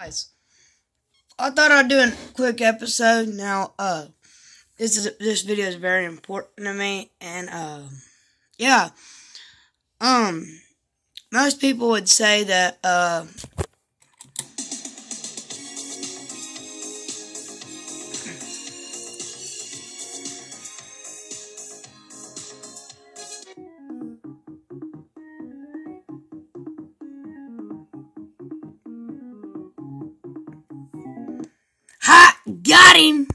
guys i thought i'd do a quick episode. Now uh this is this video is very important to me and uh yeah. Um most people would say that uh Got him!